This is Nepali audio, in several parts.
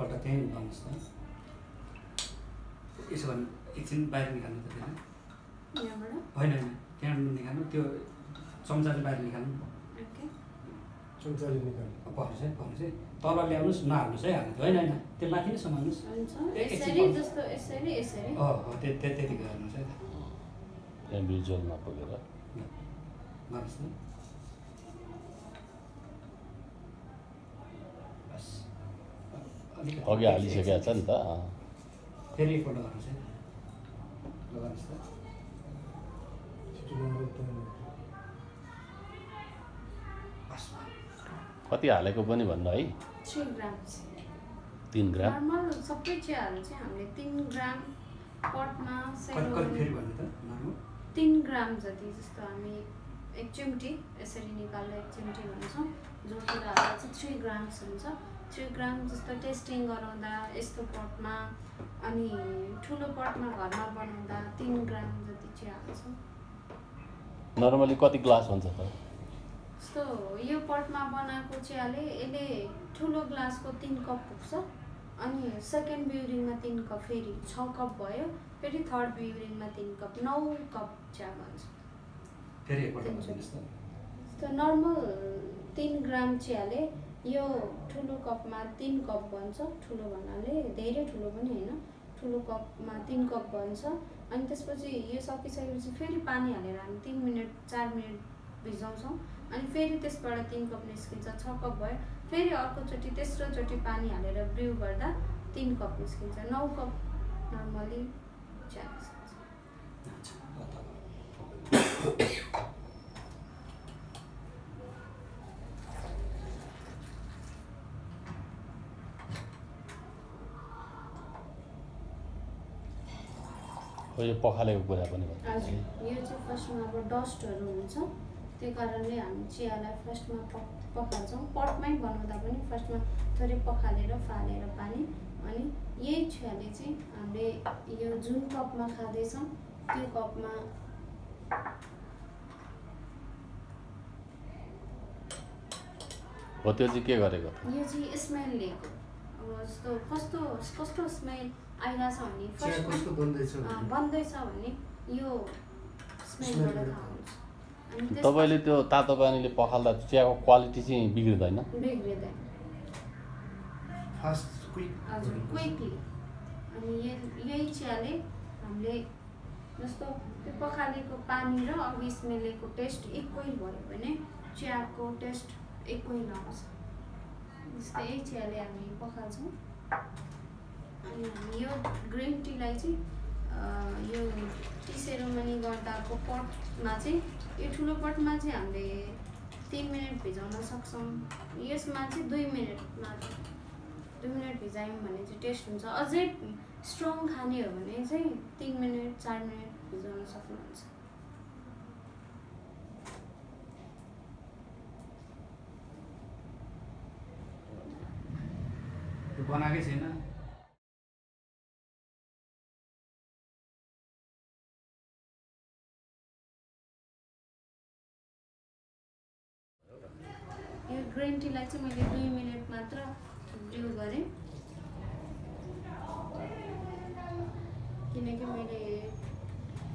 एकपल्ट त्यहीँ गर्नुहोस् त यसो भने एकछिन बाहिर निकाल्नु त यहाँबाट? होइन होइन त्यहाँ निकाल्नु त्यो चम्चाले बाहिर निकाल्नु। ओके। चम्चाले निकाल्नु। पर्नुहोस् है पर्नुहोस् है। तल ल्याउनुहोस् नहाल्नुहोस् है हाल्नु होइन होइन त्यो माथि नै समाल्नुहोस् त्यो त्यति गर्नुहोस् है। त्यहाँ पुगेर गर्नुहोस् न बस अलिकति- अघि हालिसकेको छ नि त। फेरि एकपल्ट गर्नुहोस् है। ल गर्नुहोस् त कति हालेको पनि भन्नु है। तिन ग्राम? नर्मल सबै चियाहरू चाहिँ हामीले तिन ग्राम पटमा तिन ग्राम जति जस्तो हामी एक चिम्टी यसरी निकालेर एक चिम्टी भन्छौँ जोडेर हाल्दा चाहिँ थ्री ग्राम्स हुन्छ। थ्री ग्राम जस्तो टेस्टिङ गराउँदा यस्तो पटमा अनि ठुलो पटमा घरमा बनाउँदा तिन ग्राम जति चाहिँ हाल्छौँ नर्मली कति ग्लास हुन्छ त? जस्तो यो पटमा बनाएको चियाले यसले ठुलो ग्लासको तिन कप पुग्छ अनि सेकेन्ड बिउरिङमा तिन कप फेरि छ कप भयो फेरि थर्ड बिउरिङमा तिन कप नौ कप चिया बन्छ फेरि नर्मल तिन ग्राम चियाले यो ठुलो कपमा तिन कप बन्छ ठुलो भन्नाले धेरै ठुलो पनि होइन। ठुलो कपमा तिन कप बन्छ अनि त्यसपछि यो सकिसकेपछि फेरि पानी हालेर हामी तिन मिनट चार मिनट भिजाउँछौँ। अनि फेरि त्यसबाट तिन कप निस्किन्छ छ कप भयो। फेरि अर्कोचोटि तेस्रोचोटि पानी हालेर ब्रिउ गर्दा तिन कप निस्किन्छ। नौ कप नर्मली चिया निस्किन्छ अच्छा, ल त। हो यो पखालेको कुरा पनि है यो चाहिँ फर्स्टमा अब डस्टहरू हुन्छ। त्यो कारणले हामी चियालाई फर्स्टमा पक पखाल्छौँ। पटमै बनाउँदा पनि फर्स्टमा थोरै पखालेर फालेर पानी अनि यही चियाले चाहिँ हामीले यो जुन कपमा खाँदैछौँ त्यो कपमा हो त्यो चाहिँ के गरेको? यो चाहिँ स्मेल लिएको। अब जस्तो कस्तो कस्तो स्मेल आइरहेछ भने कस्तो बन्दैछ भने यो स्मेलबाट थाहा हुन्छ। तपाईँले त्यो तातो पानीले पखाल्दा चियाको क्वालिटी चाहिँ बिग्रिँदैन? बिग्रिँदैन। फास्ट क्विक हजुर क्विकली अनि यही यही चियाले हामीले जस्तो त्यो पखालेको पानी र अघि स्मेलेको टेस्ट इक्वल भयो भने चियाको टेस्ट इक्वल आउँछ। जस्तै यही चियाले हामी पखाल्छौँ। अनि यो ग्रिन टीलाई चाहिँ यो टी सेरोमनी गर्दाको पटमा चाहिँ यो ठुलो पटमा चाहिँ हामीले तिन मिनट भिजाउन सक्छौँ। यसमा चाहिँ दुई मिनट मात्र दुई मिनट भिजायौँ भने चाहिँ टेस्ट हुन्छ। अझै स्ट्रङ खाने हो भने चाहिँ तिन मिनट चार मिनट भिजाउन सक्नुहुन्छ। बनाएकै छैन। ग्रिन टीलाई चाहिँ मैले दुई मिनट मात्र ब्रिउ गरेँ। किनकि मैले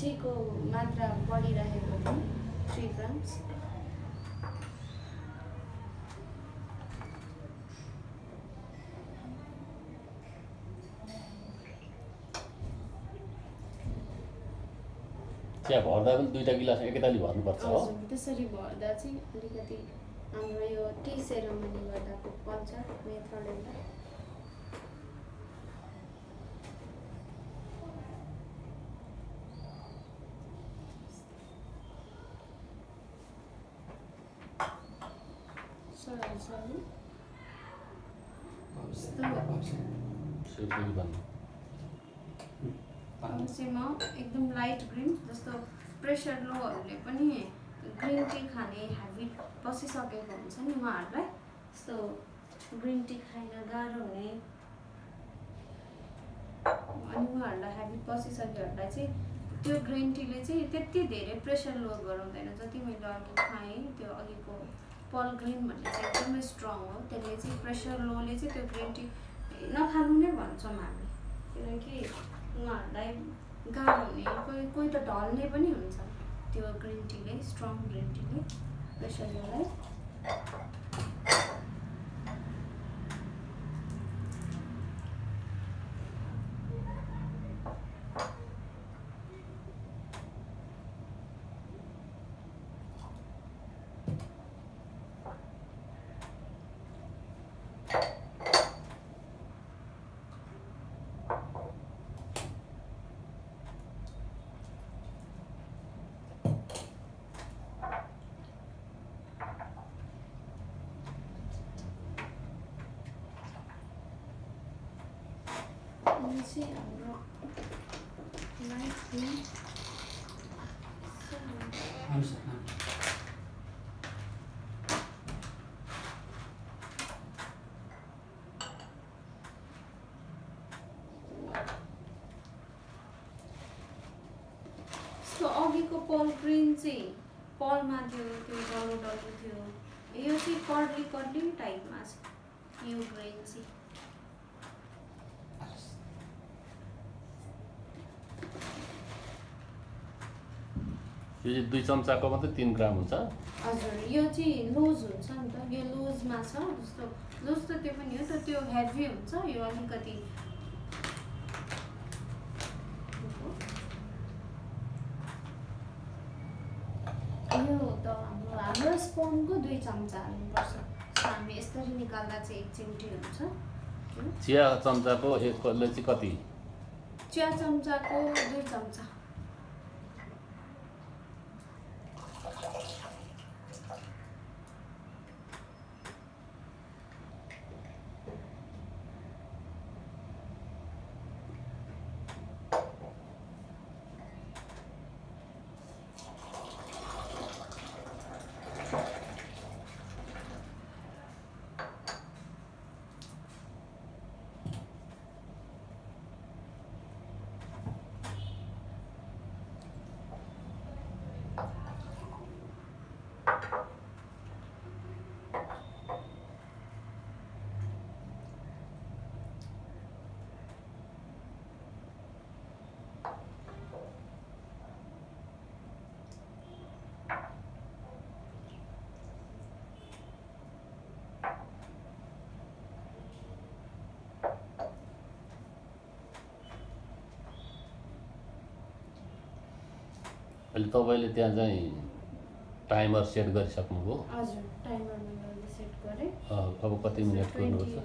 टीको मात्रा बढिरहेको थिएँ थ्री ग्राम्स चिया भर्दा पनि दुईवटा गिलास एकैताली भर्नुपर्छ हो। त्यसरी भर्दा चाहिँ अलिकति हाम्रो यो टी सेरोमनी गर्दाको कल्चर मेथड एउटा एकदम लाइट ग्रिन जस्तो प्रेसर लोहरूले पनि ग्रिन टी खाने हेबिट बसिसकेको हुन्छ नि उहाँहरूलाई। यस्तो ग्रिन टी खाइन गाह्रो हुने। अनि उहाँहरूलाई हेबिट बसिसकेहरूलाई चाहिँ त्यो ग्रिन टीले चाहिँ त्यति धेरै प्रेसर लो गराउँदैन। जति मैले अघि खाएँ त्यो अघिको पल ग्रिन भन्ने चाहिँ एकदमै स्ट्रङ हो। त्यसले चाहिँ प्रेसर लोले चाहिँ त्यो ग्रिन टी नखानु नै भन्छौँ हामी। किनकि उहाँहरूलाई गाह्रो हुने कोही कोही त ढल्ने पनि हुन्छ। त्यो ग्रिन टीले स्ट्रङ ग्रिन टीले प्रेसरलाई अनि यस्तो अघिको पल ग्रिन चाहिँ पलमा थियो त्यो डल्लो डल्लो थियो यो चाहिँ कर्ली कर्ली टाइपमा छ यो ग्रिन चाहिँ यो चाहिँ दुई चम्चाको मात्रै तिन ग्राम हुन्छ। हजुर यो चाहिँ लुज हुन्छ नि त। यो लुजमा छ जस्तो लुज त त्यो पनि हो तर त्यो हेभी हुन्छ यो अलिकति। यो त हाम्रो हाम्रो स्पोनको दुई चम्चा हाल्नुपर्छ हामी यसरी निकाल्दा चाहिँ एक चिम्टी हुन्छ। चिया चम्चाको एकले चाहिँ कति? चिया चम्चाको दुई चम्चा। अहिले तपाईँले त्यहाँ चाहिँ टाइमर सेट गरिसक्नुभयो? अब कति मिनट गर्नुपर्छ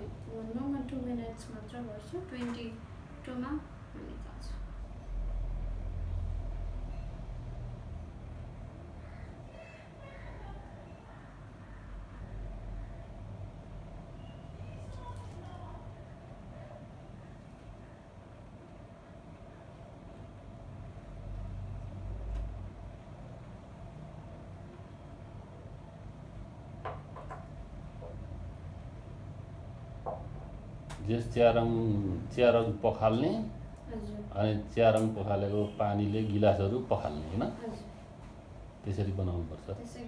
जस चिया रङ चिया रङ पखाल्ने अनि चिया रङ पखालेको पानीले गिलासहरू पखाल्ने होइन? त्यसरी बनाउनुपर्छ त्यसै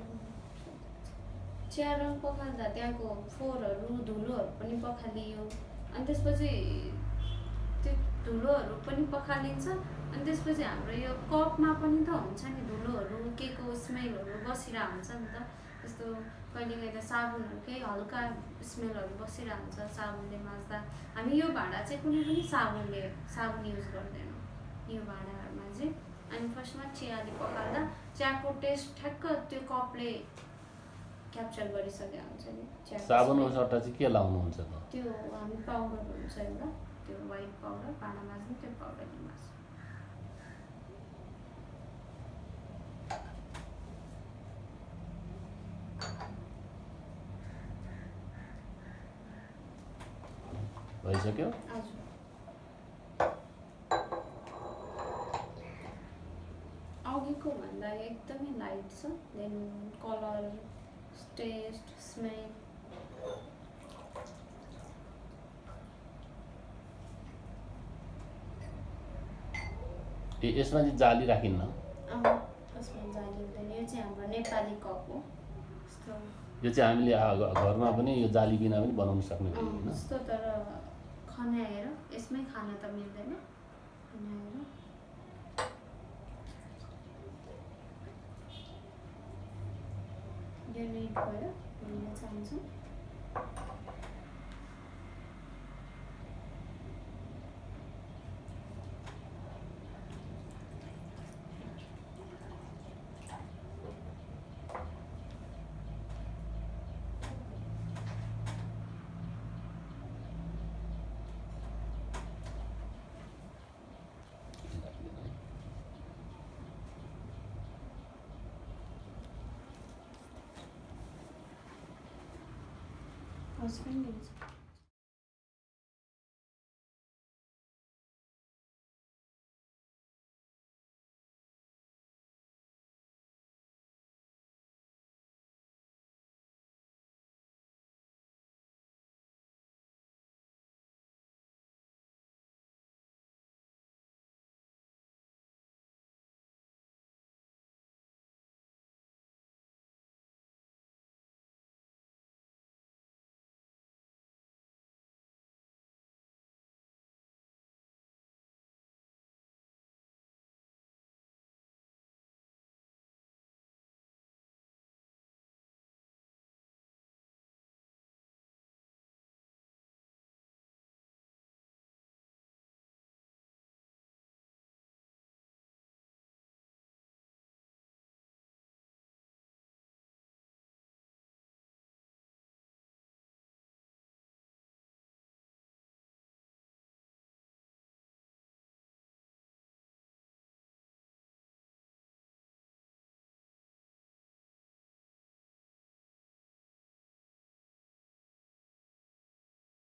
चिया रङ पखाल्दा त्यहाँको फोहोरहरू धुलोहरू पनि पखालियो। अनि त्यसपछि त्यो धुलोहरू पनि पखालिन्छ। अनि त्यसपछि हाम्रो यो कपमा पनि त हुन्छ नि धुलोहरू के को स्मेलहरू बसिरहेको हुन्छ नि त। त्यस्तो कहिले कहिले त साबुनहरूकै हल्का स्मेलहरू बसिरहेको हुन्छ साबुनले माझ्दा। हामी यो भाँडा चाहिँ कुनै पनि साबुनले साबुन युज गर्दैनौँ यो भाँडाहरूमा चाहिँ। अनि फर्स्टमा चियाले पखाल्दा चियाको टेस्ट ठ्याक्क त्यो कपले क्याप्चर गरिसकेको हुन्छ नि साबुनको। सट्टा चाहिँ के लाउनुहुन्छ त? त्यो हामी पाउडर हुन्छ एउटा त्यो वाइट पाउडर भाँडा माझ्ने त्यो पाउडरले माझ्छ भइसक्यो अघिको भन्दा एकदमै लाइट छ देन कलर टेस्ट स्मेल ए यसमा चाहिँ जाली राखिन्न यसमा जाली हुँदैन यो चाहिँ हाम्रो नेपाली कप हो यो चाहिँ हामीले घरमा पनि यो जाली बिना पनि बनाउन सक्ने होइन तर खन्याएर यसमै खान त मिल्दैन। खन्याएर यो नेट भयो लिन चाहन्छु। husband is